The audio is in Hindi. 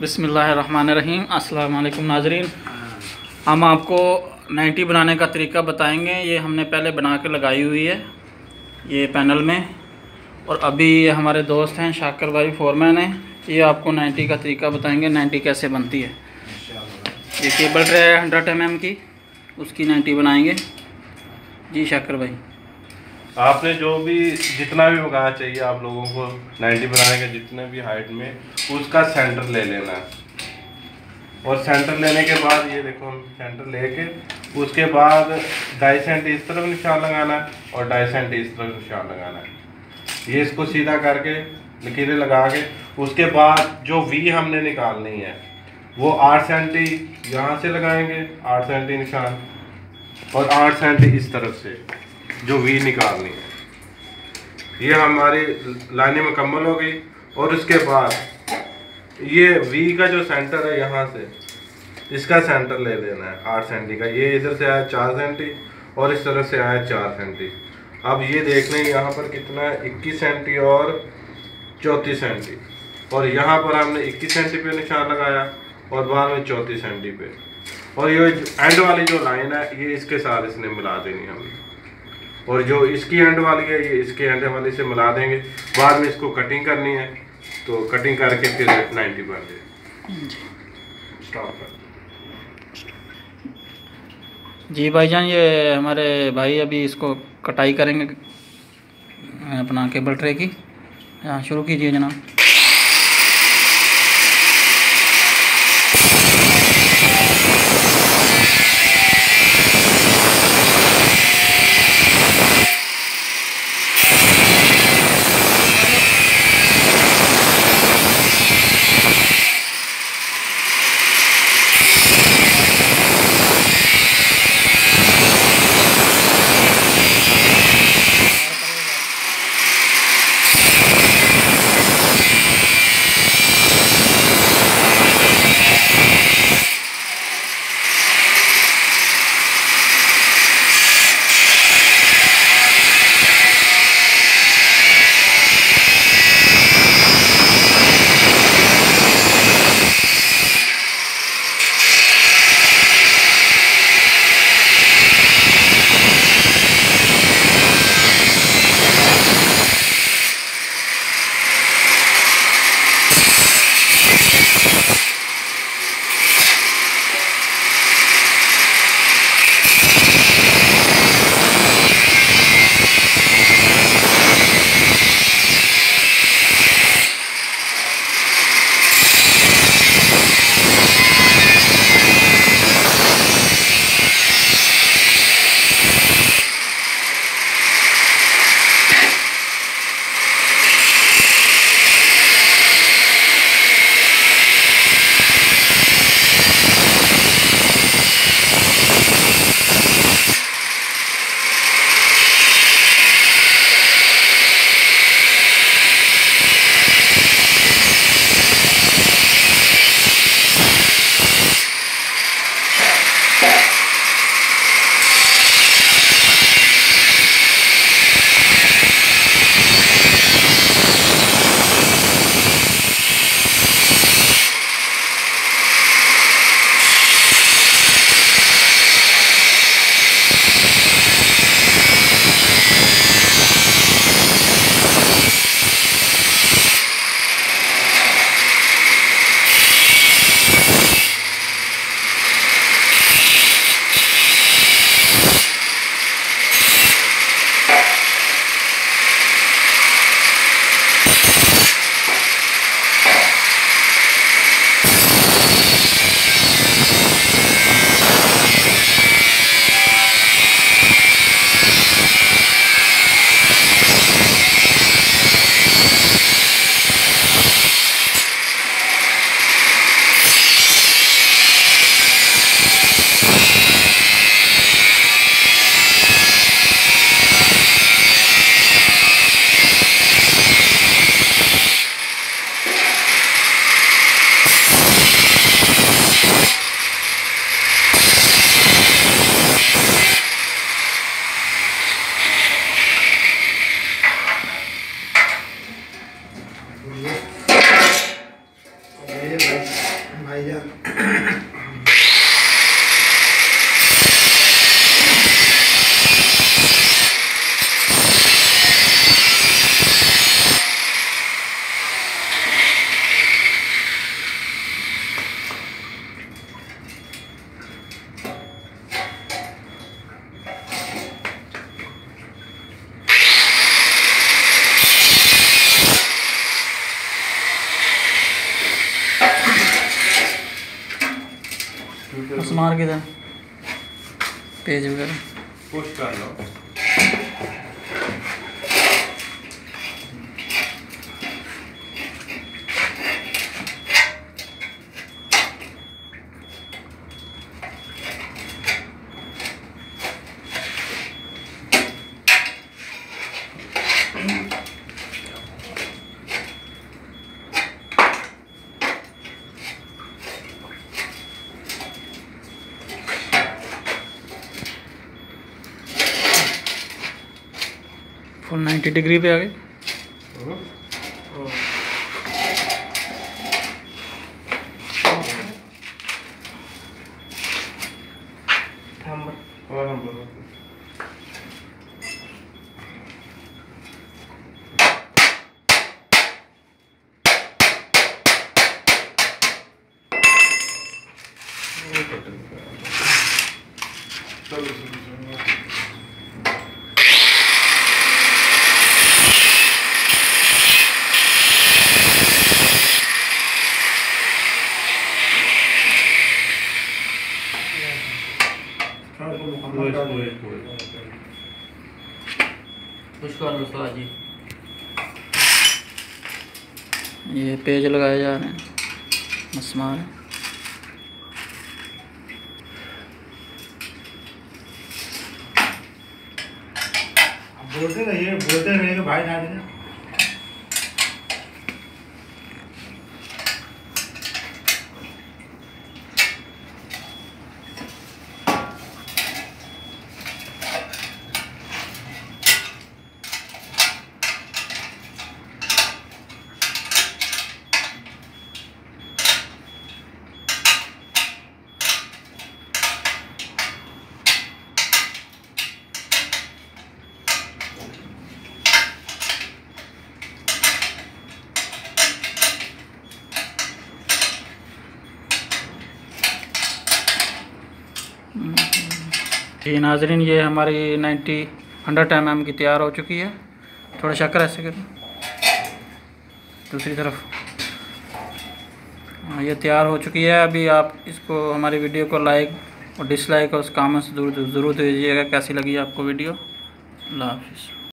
बिसमीम वालेकुम नाजरीन। हम आपको नाइटी बनाने का तरीका बताएँगे। ये हमने पहले बना के लगाई हुई है, ये पैनल में। और अभी ये हमारे दोस्त हैं, शाकर भाई फोरमैन हैं। ये आपको नाइटी का तरीका बताएँगे, नाइटी कैसे बनती है। ये केबल ट्रे है हंड्रेड एम की। उसकी नाइटी बनाएँगे। जी, शाकर भाई। आपने जो भी, जितना भी बनाना चाहिए आप लोगों को 90 बनाने के जितने भी हाइट में, उसका सेंटर ले लेना। है और सेंटर लेने के बाद, ये देखो सेंटर लेके, उसके बाद ढाई सेंट इस तरफ़ निशान लगाना है और ढाई सेंट इस तरफ़ निशान लगाना। है ये इसको सीधा करके, लकीरें लगा के, उसके बाद जो वी हमने निकालनी है, वो आठ सेंटी यहाँ से लगाएँगे, आठ सेंटी निशान, और आठ सेंटी इस तरफ़ से। जो वी निकालनी है। ये हमारी लाइनें मुकम्मल हो गई। और उसके बाद ये वी का जो सेंटर है यहाँ से, इसका सेंटर ले लेना है, आठ सेंटी का। ये इधर से आया चार सेंटी और इस तरफ़ से आया चार सेंटी अब ये देख लें, यहाँ पर कितना है? इक्कीस सेंटी और चौंतीस सेंटी और यहाँ पर हमने इक्कीस सेंटी पे निशान लगाया और बाद में चौंतीस सेंटी पे। और ये एंड वाली जो लाइन है, ये इसके साथ इसने मिला देनी हमने और जो इसकी एंड वाली है, ये इसके एंड वाली से मिला देंगे। बाद में इसको कटिंग करनी है तो कटिंग करके फिर नाइन्टी बन जाए स्टॉप कर। जी भाईजान, ये हमारे भाई अभी इसको कटाई करेंगे, अपना केबल ट्रे की। हाँ शुरू कीजिए जनाब। Yeah. मार के पेज वगैरह। पुश कर लो। फुल नाइन्टी डिग्री पे आ गए और हम लोग पुष्कर मिश्रा जी ये पेज लगाए जा रहे हैं। मसमार बोलते रहिए बोलते रहिए तो भाई ना ना जी नाजरीन ये हमारी 90 हंड्रेड एम एम की तैयार हो चुकी है। थोड़ा शक्कर ऐसे कर। दूसरी तरफ़। हाँ, ये तैयार हो चुकी है। अभी आप इसको हमारी वीडियो को लाइक और डिसलाइक और उस कामेंट्स ज़रूर ज़रूर दीजिएगा कैसी लगी आपको वीडियो। अल्लाह हाफिज़।